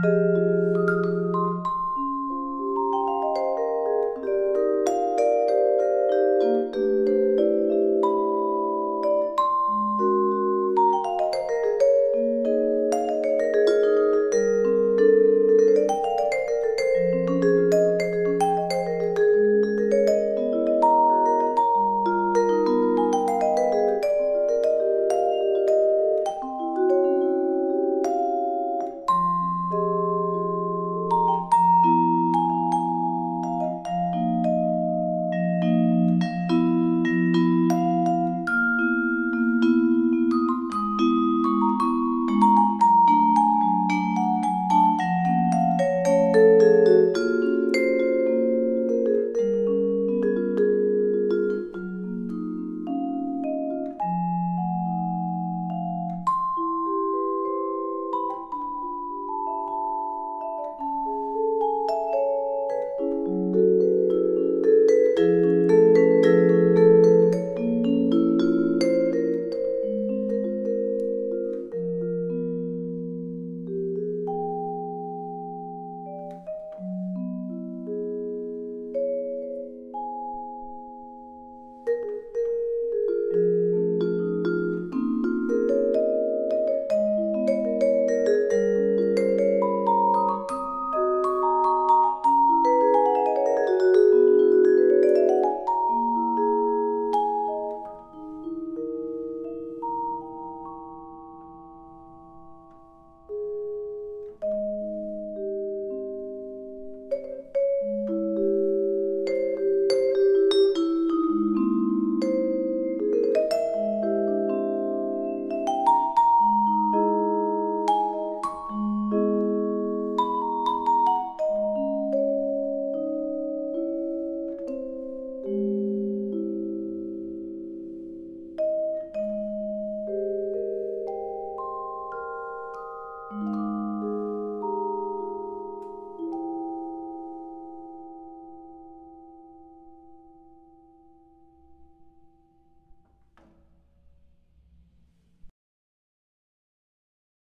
Música